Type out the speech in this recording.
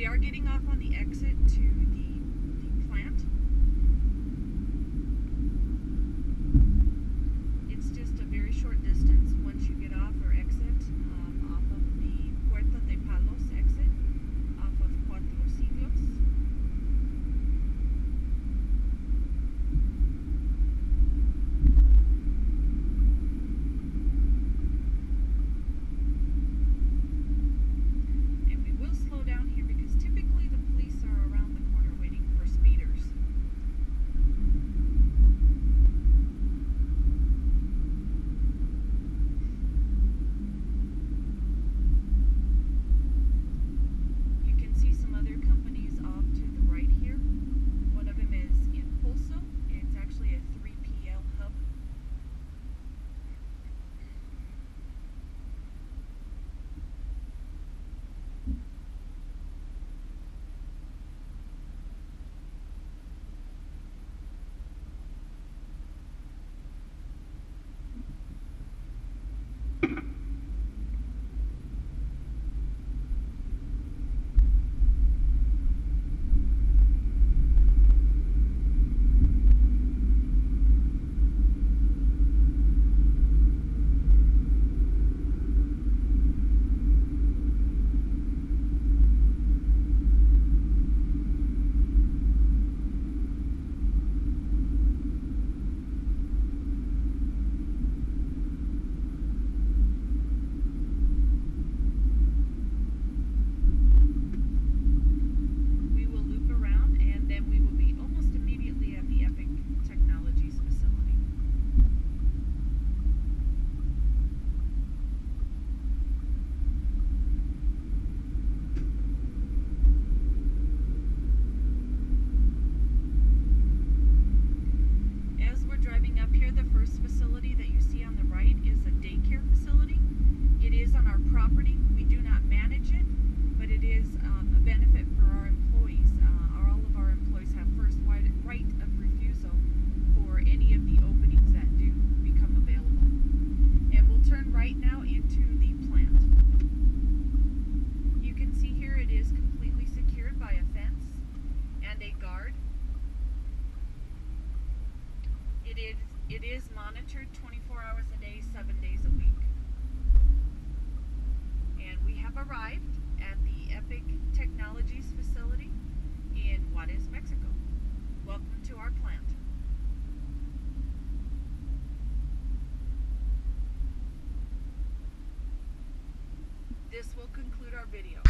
we are getting off on the exit to the it is monitored 24 hours a day, seven days a week. And we have arrived at the Epic Technologies facility in Juarez, Mexico. Welcome to our plant. This will conclude our video.